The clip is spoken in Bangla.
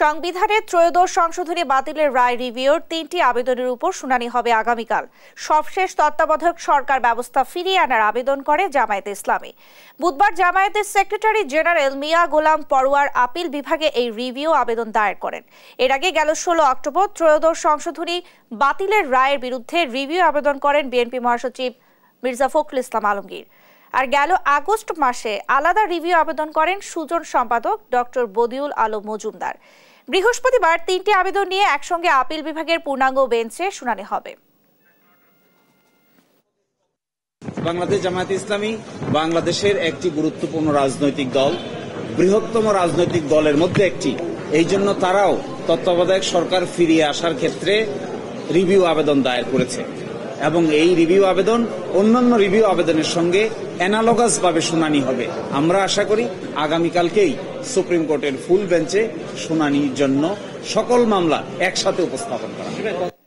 সংবিধানের ত্রয়োদশ সংশোধনী বাতিলের রায় রিভিউর তিনটি আবেদনের উপর শুনানি হবে আগামীকাল। সবশেষ তত্ত্বাবধায়ক সরকার ব্যবস্থা ফিরিয়ে আনার আবেদন করে জামায়াতে ইসলামী। বুধবার জামায়াতের secretary general Mia Golam Parwar appeal বিভাগে এই রিভিউ আবেদন দায়ের করেন। এর আগে গেল ষোলো অক্টোবর ত্রয়োদশ সংশোধনী বাতিলের রায়ের বিরুদ্ধে রিভিউ আবেদন করেন বিএনপি মহাসচিব মির্জা ফখরুল ইসলাম আলমগীর। আর গেল আগস্ট মাসে আলাদা রিভিউ আবেদন করেন সুজন সম্পাদক ডক্টর বদিউল আলম মজুমদার। বৃহস্পতিবার তিনটি আবেদন নিয়ে একসঙ্গে আপিল বিভাগের পূর্ণাঙ্গ বেঞ্চে শুনানি হবে। বাংলাদেশ জামায়াত ইসলামী বাংলাদেশের একটি গুরুত্বপূর্ণ রাজনৈতিক দল, বৃহত্তম রাজনৈতিক দলের মধ্যে একটি। এই জন্য তারাও তত্ত্বাবধায়ক সরকার ফিরিয়ে আসার ক্ষেত্রে রিভিউ আবেদন দায়ের করেছে। এবং এই রিভিউ আবেদন অন্যান্য রিভিউ আবেদনের সঙ্গে অ্যানালগাস ভাবে শুনানি হবে। আমরা আশা করি আগামীকালকেই সুপ্রিম কোর্টের ফুল বেঞ্চে শুনানির জন্য সকল মামলা একসাথে উপস্থাপন করা